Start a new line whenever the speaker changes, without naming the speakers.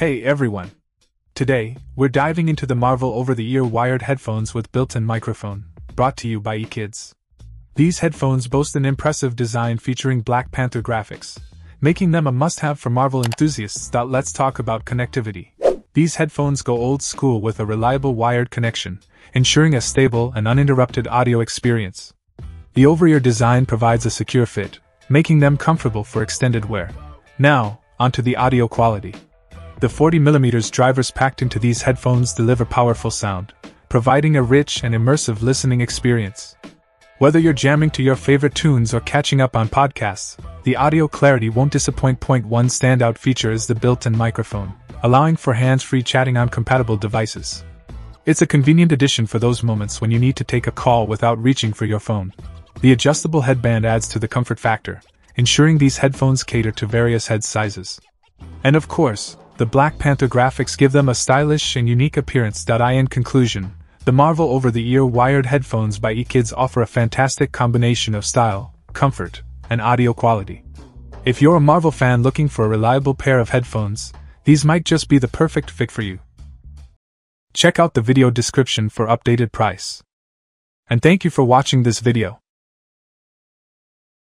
Hey everyone! Today, we're diving into the Marvel over the ear wired headphones with built in microphone, brought to you by eKids. These headphones boast an impressive design featuring Black Panther graphics, making them a must have for Marvel enthusiasts. Let's talk about connectivity. These headphones go old school with a reliable wired connection, ensuring a stable and uninterrupted audio experience. The over ear design provides a secure fit, making them comfortable for extended wear. Now, onto the audio quality. The 40mm drivers packed into these headphones deliver powerful sound, providing a rich and immersive listening experience. Whether you're jamming to your favorite tunes or catching up on podcasts, the audio clarity won't disappoint. Point one standout feature is the built in microphone, allowing for hands free chatting on compatible devices. It's a convenient addition for those moments when you need to take a call without reaching for your phone. The adjustable headband adds to the comfort factor, ensuring these headphones cater to various head sizes. And of course, the Black Panther graphics give them a stylish and unique appearance. In conclusion, the Marvel over the ear wired headphones by eKids offer a fantastic combination of style, comfort, and audio quality. If you're a Marvel fan looking for a reliable pair of headphones, these might just be the perfect fit for you. Check out the video description for updated price. And thank you for watching this video.